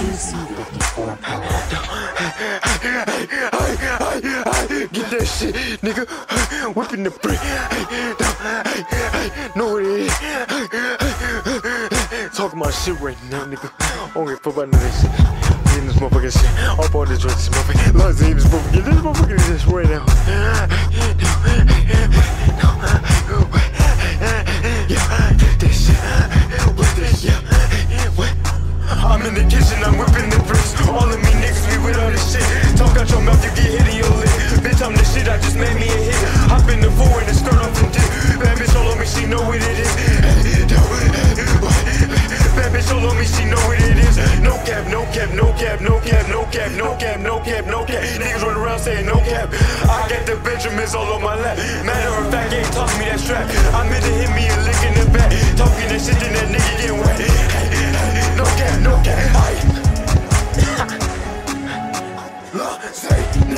GC54PROD. Get that shit, nigga. Whipping the brick. Know what it is. Talking my shit right now, nigga. Only for of this shit. This motherfucking shit. All about this this motherfucker. Lots of this motherfucker. Get this motherfucking this right now. I'm in the kitchen, I'm whipping the bricks. All of me niggas be with all this shit. Talk out your mouth, you get hit in your lip. Bitch, I'm the shit, I just made me a hit. Hop in the four and the skirt off and dip. Bad bitch all on me, she know what it is. Bad bitch all on me, she know what it is. No cap, no cap, no cap, no cap, no cap, no cap, no cap, no cap. Niggas run around saying no cap. I got the Benjamins all on my lap. Matter of fact, ain't toss me that strap. I'm in to hit me say,